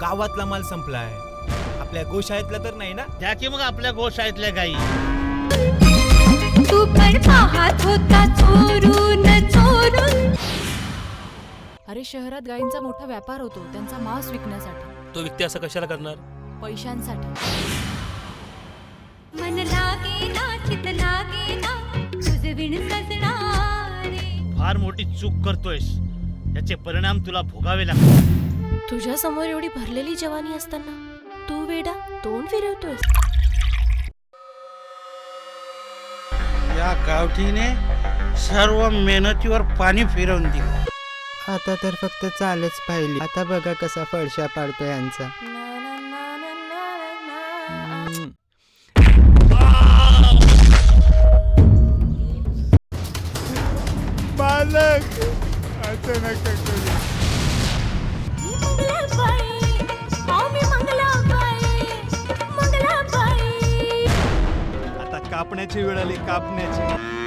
गावातला माल संपलाय. आपल्या गोशाळेतला तर नाही ना? द्या की मग आपल्या गोशाळेतल्या गाई. तू पण पाहत होता चोरून चोरून. अरे शहरात गायींचा मोठा व्यापार होतो त्यांचा मांस विकण्यासाठी. तो व्यक्ती असं कशाला करणार? पैशांसाठी. मन लागे ना चित लागे ना तुझ विण सजणारे. फार मोठी चूक करतोयस. याचे परिणाम तुला भोगावे लागतील. तुझ्या समोर एवढी भरलेली जवानी असताना तू वेडा तोंड फिरवतोयस या गावठीने सर्व मेहनतीवर पाणी फिरवून दिलं. आता तर फक्त चालच पाहिली. आता बघा कसा फळशा पाडतो यांचा. बालक असं नका करू? कापण्याची वेळ आली कापण्याची.